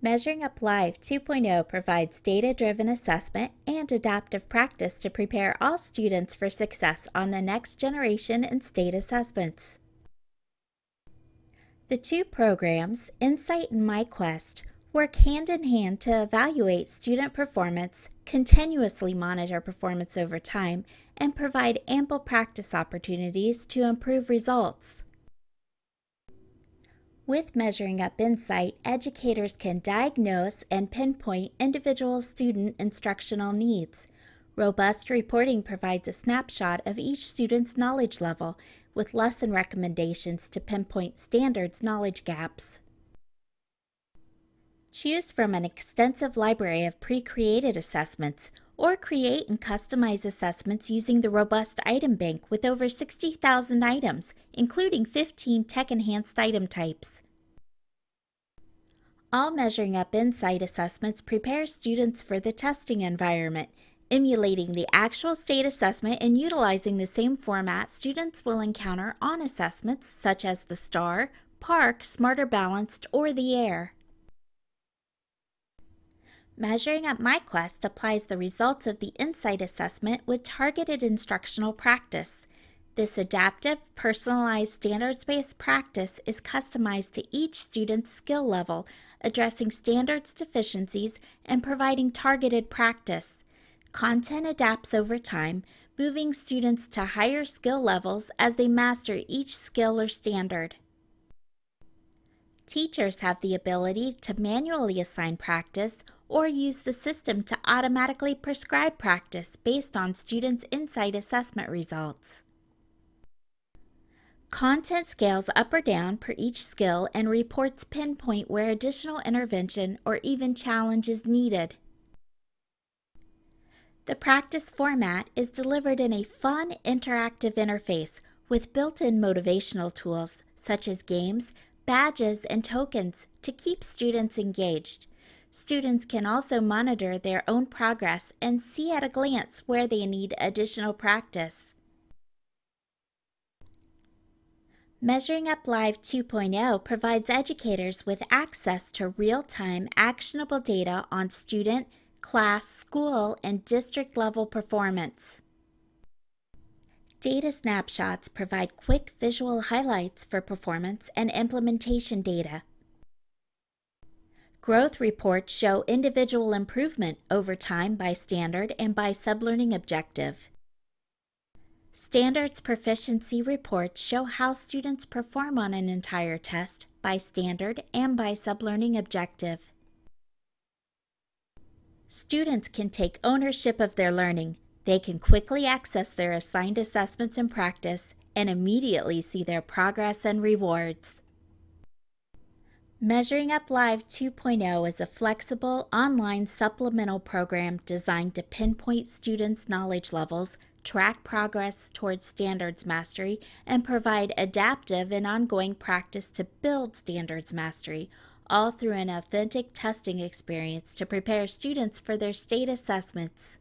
Measuring Up Live 2.0 provides data driven assessment and adaptive practice to prepare all students for success on the next generation in state assessments. The two programs, Insight and MyQuest, work hand in hand to evaluate student performance, continuously monitor performance over time, and provide ample practice opportunities to improve results. With Measuring Up Insight, educators can diagnose and pinpoint individual student instructional needs. Robust reporting provides a snapshot of each student's knowledge level with lesson recommendations to pinpoint standards knowledge gaps. Choose from an extensive library of pre-created assessments or create and customize assessments using the robust item bank with over 60,000 items, including 15 tech-enhanced item types. All Measuring Up Insight assessments prepare students for the testing environment, emulating the actual state assessment and utilizing the same format students will encounter on assessments such as the STAAR, PARCC, Smarter Balanced, or the AIR. Measuring Up MyQuest applies the results of the Insight assessment with targeted instructional practice. This adaptive, personalized, standards-based practice is customized to each student's skill level, addressing standards deficiencies and providing targeted practice. Content adapts over time, moving students to higher skill levels as they master each skill or standard. Teachers have the ability to manually assign practice or use the system to automatically prescribe practice based on students' insight assessment results. Content scales up or down per each skill and reports pinpoint where additional intervention or even challenge is needed. The practice format is delivered in a fun, interactive interface with built-in motivational tools such as games, badges, and tokens to keep students engaged. Students can also monitor their own progress and see at a glance where they need additional practice. Measuring Up Live 2.0 provides educators with access to real-time actionable data on student, class, school, and district level performance. Data snapshots provide quick visual highlights for performance and implementation data. Growth reports show individual improvement over time by standard and by sublearning objective. Standards proficiency reports show how students perform on an entire test by standard and by sublearning objective. Students can take ownership of their learning. They can quickly access their assigned assessments and practice and immediately see their progress and rewards. Measuring Up Live 2.0 is a flexible online supplemental program designed to pinpoint students' knowledge levels, track progress towards standards mastery, and provide adaptive and ongoing practice to build standards mastery, all through an authentic testing experience to prepare students for their state assessments.